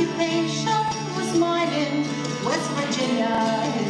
occupation was mining West Virginia.